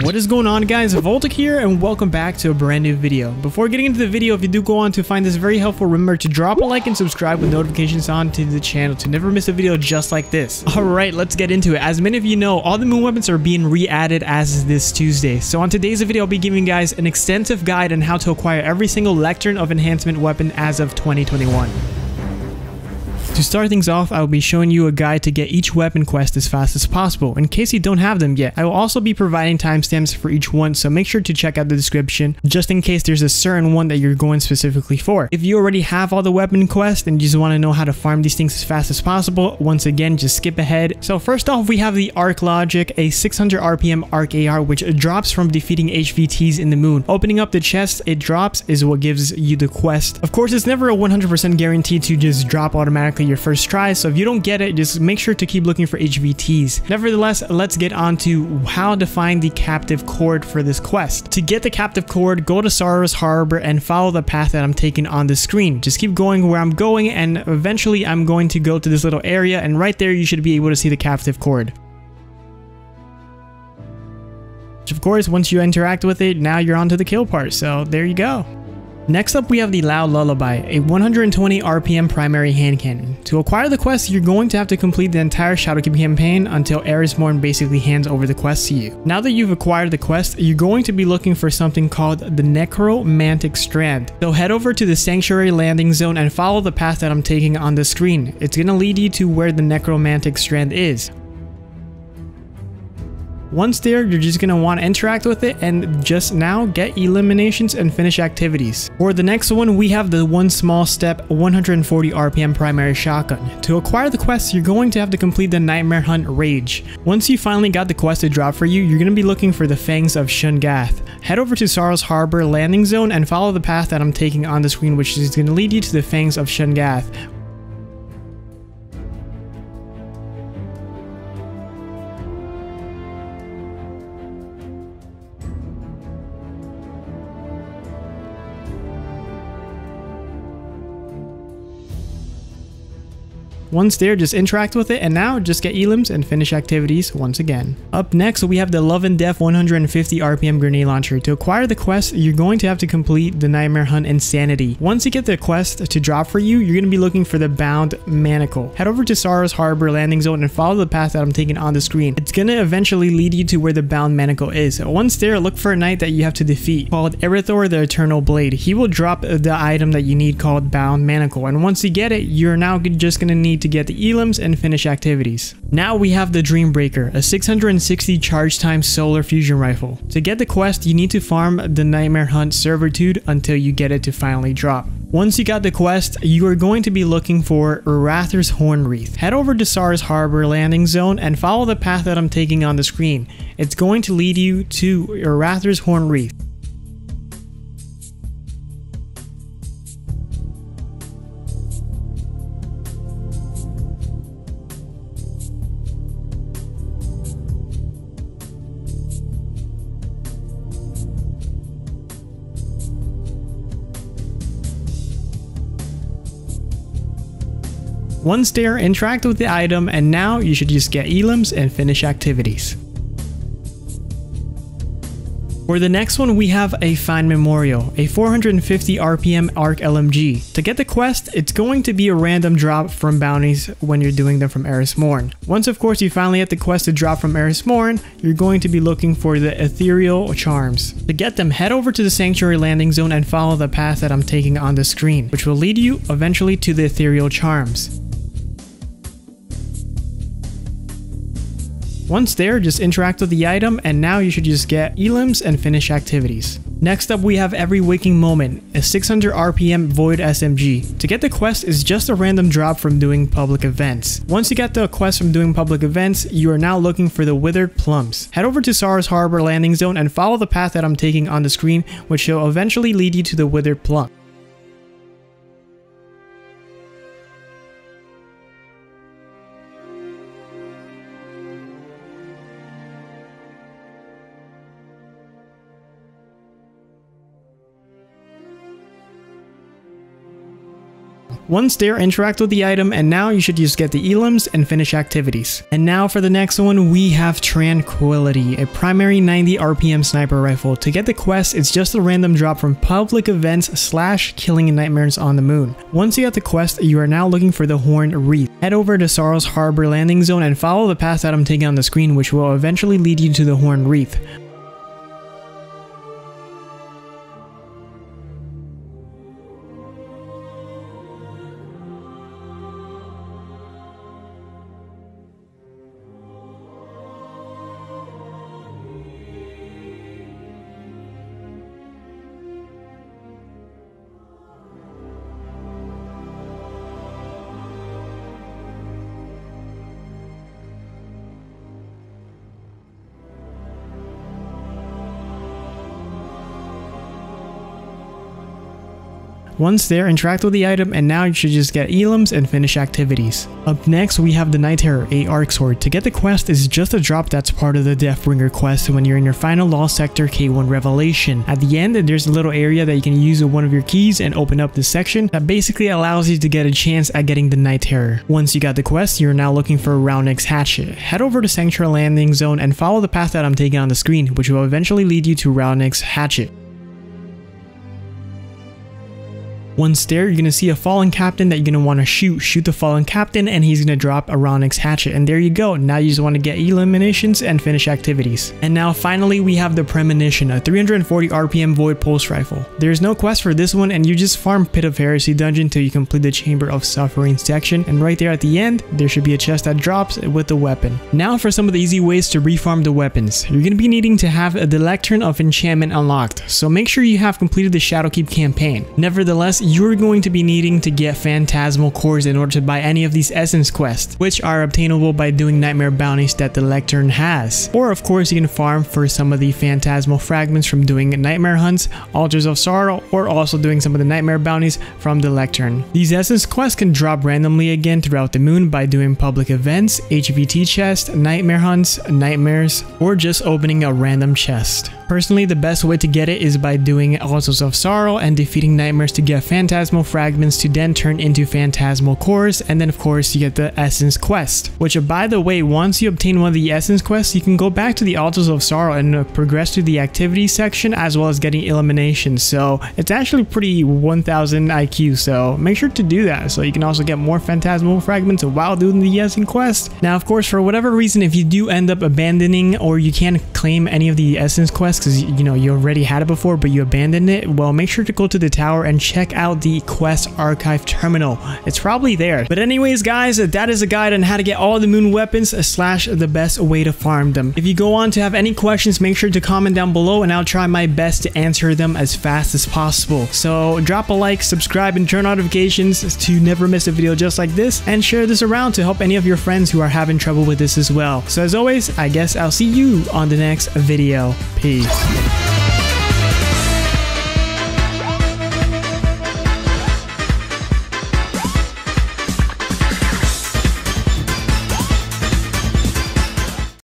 What is going on guys, Voltic here and welcome back to a brand new video. Before getting into the video, if you do go on to find this very helpful, remember to drop a like and subscribe with notifications on to the channel to never miss a video just like this. Alright, let's get into it. As many of you know, all the moon weapons are being re-added as this Tuesday. So on today's video, I'll be giving you guys an extensive guide on how to acquire every single Lectern of Enhancement weapon as of 2021. To start things off, I will be showing you a guide to get each weapon quest as fast as possible, in case you don't have them yet. I will also be providing timestamps for each one, so make sure to check out the description, just in case there's a certain one that you're going specifically for. If you already have all the weapon quests and you just want to know how to farm these things as fast as possible, once again, just skip ahead. So first off, we have the Arc Logic, a 600 RPM Arc AR, which drops from defeating HVTs in the moon. Opening up the chest it drops is what gives you the quest. Of course, it's never a 100% guarantee to just drop automatically your first try, so if you don't get it, just make sure to keep looking for HVTs. Nevertheless, let's get on to how to find the captive cord for this quest. To get the captive cord, go to Sorrow's Harbor and follow the path that I'm taking on the screen. Just keep going where I'm going and eventually I'm going to go to this little area and right there you should be able to see the captive cord. Of course, once you interact with it, now you're on to the kill part, so there you go. Next up we have the Loud Lullaby, a 120 RPM primary hand cannon. To acquire the quest, you're going to have to complete the entire Shadowkeep campaign until Eris Morn basically hands over the quest to you. Now that you've acquired the quest, you're going to be looking for something called the Necromantic Strand. So head over to the Sanctuary landing zone and follow the path that I'm taking on the screen. It's going to lead you to where the Necromantic Strand is. Once there, you're just going to want to interact with it and just now get eliminations and finish activities. For the next one, we have the one small step 140 RPM primary shotgun. To acquire the quest, you're going to have to complete the Nightmare Hunt Rage. Once you finally got the quest to drop for you, you're going to be looking for the Fangs of Shun'Gath. Head over to Sorrow's Harbor landing zone and follow the path that I'm taking on the screen which is going to lead you to the Fangs of Shun'Gath. Once there, just interact with it, and now just get elims and finish activities once again. Up next, we have the Love and Death 150 RPM grenade launcher. To acquire the quest, you're going to have to complete the Nightmare Hunt Insanity. Once you get the quest to drop for you, you're going to be looking for the Bound Manacle. Head over to Sorrow's Harbor landing zone and follow the path that I'm taking on the screen. It's going to eventually lead you to where the Bound Manacle is. Once there, look for a knight that you have to defeat called Erythor the Eternal Blade. He will drop the item that you need called Bound Manacle, and once you get it, you're now just going to need to get the elims and finish activities. Now we have the Dreambreaker, a 660 charge time solar fusion rifle. To get the quest, you need to farm the Nightmare Hunt Servitude until you get it to finally drop. Once you got the quest, you are going to be looking for Urather's Horn Wreath. Head over to Sorrow's Harbor landing zone and follow the path that I'm taking on the screen. It's going to lead you to Urather's Horn Wreath. Once there, interact with the item and now you should just get elims and finish activities. For the next one, we have a Fine Memorial, a 450 RPM ARC LMG. To get the quest, it's going to be a random drop from bounties when you're doing them from Eris Morn. Once of course you finally get the quest to drop from Eris Morn, you're going to be looking for the Ethereal Charms. To get them, head over to the Sanctuary landing zone and follow the path that I'm taking on the screen, which will lead you eventually to the Ethereal Charms. Once there, just interact with the item and now you should just get elims and finish activities. Next up we have Every Waking Moment, a 600 RPM Void SMG. To get the quest is just a random drop from doing public events. Once you get the quest from doing public events, you are now looking for the Withered Plumes. Head over to Sorrow's Harbor landing zone and follow the path that I'm taking on the screen which will eventually lead you to the Withered Plume. Once there, interact with the item, and now you should just get the elims and finish activities. And now for the next one, we have Tranquility, a primary 90 RPM sniper rifle. To get the quest, it's just a random drop from public events slash killing nightmares on the moon. Once you get the quest, you are now looking for the Horned Wreath. Head over to Sorrow's Harbor landing zone and follow the path that I'm taking on the screen which will eventually lead you to the Horned Wreath. Once there, interact with the item and now you should just get elims and finish activities. Up next, we have the Night Terror, a Arc Sword. To get the quest is just a drop that's part of the Deathbringer quest when you're in your final Lost Sector K1 Revelation. At the end, there's a little area that you can use with one of your keys and open up this section that basically allows you to get a chance at getting the Night Terror. Once you got the quest, you're now looking for a Ralniks Hatchet. Head over to Sanctuary Landing Zone and follow the path that I'm taking on the screen, which will eventually lead you to Ralniks Hatchet. Once there, you're to see a fallen captain that you're want to shoot. Shoot the fallen captain and he's to drop a Ralniks hatchet. And there you go. Now you just want to get eliminations and finish activities. And now finally, we have the Premonition, a 340 RPM Void Pulse Rifle. There's no quest for this one and you just farm Pit of Heresy dungeon till you complete the Chamber of Suffering section. And right there at the end, there should be a chest that drops with the weapon. Now for some of the easy ways to refarm the weapons. You're to be needing to have the Lectern of Enchantment unlocked. So make sure you have completed the Shadowkeep campaign. Nevertheless, you're going to be needing to get phantasmal cores in order to buy any of these essence quests, which are obtainable by doing nightmare bounties that the lectern has. Or of course you can farm for some of the phantasmal fragments from doing nightmare hunts, altars of sorrow, or also doing some of the nightmare bounties from the lectern. These essence quests can drop randomly again throughout the moon by doing public events, HVT chest, nightmare hunts, nightmares, or just opening a random chest. Personally, the best way to get it is by doing Altars of Sorrow and defeating nightmares to get phantasmal fragments to then turn into phantasmal cores, and then of course you get the Essence quest. Which by the way, once you obtain one of the Essence quests, you can go back to the Altars of Sorrow and uh, progress through the activity section as well as getting eliminations. So it's actually pretty 1000 IQ, so make sure to do that so you can also get more phantasmal fragments while doing the Essence quest. Now of course, for whatever reason, if you do end up abandoning or you can't claim any of the Essence quests, because you know you already had it before but you abandoned it. Well make sure to go to the tower and check out the quest archive terminal. It's probably there. But anyways guys that is a guide on how to get all the moon weapons slash the best way to farm them. If you go on to have any questions make sure to comment down below and i'll try my best to answer them as fast as possible. So drop a like subscribe and turn on notifications to never miss a video just like this and share this around to help any of your friends who are having trouble with this as well. So as always i guess i'll see you on the next video. Peace Peace.